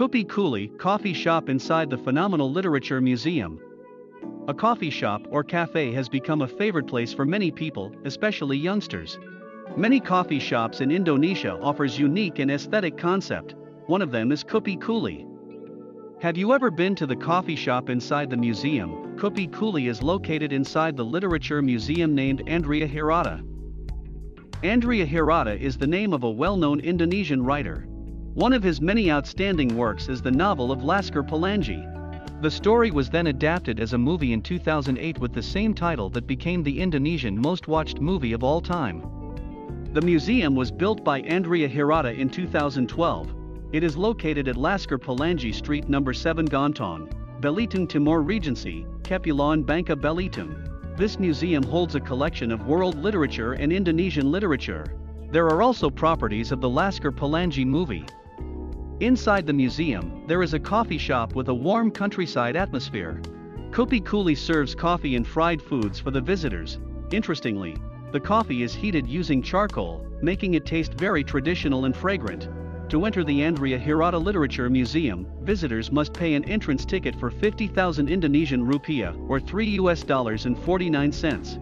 Kupi Kuli Coffee Shop inside the Phenomenal Literature Museum. A coffee shop or cafe has become a favorite place for many people, especially youngsters. Many coffee shops in Indonesia offers unique and aesthetic concept. One of them is Kupi Kuli. Have you ever been to the coffee shop inside the museum? Kupi Kuli is located inside the literature museum named Andrea Hirata. Andrea Hirata is the name of a well-known Indonesian writer. One of his many outstanding works is the novel of Laskar Pelangi. The story was then adapted as a movie in 2008 with the same title that became the Indonesian most watched movie of all time. The museum was built by Andrea Hirata in 2012. It is located at Laskar Pelangi Street No. 7 Gantong, Belitung Timur Regency, Kepulauan Bangka Belitung. This museum holds a collection of world literature and Indonesian literature. There are also properties of the Laskar Pelangi movie. Inside the museum, there is a coffee shop with a warm countryside atmosphere. Kupi Kuli serves coffee and fried foods for the visitors. Interestingly, the coffee is heated using charcoal, making it taste very traditional and fragrant. To enter the Andrea Hirata Literature Museum, visitors must pay an entrance ticket for 50,000 Indonesian rupiah or 3 US dollars and 49 cents.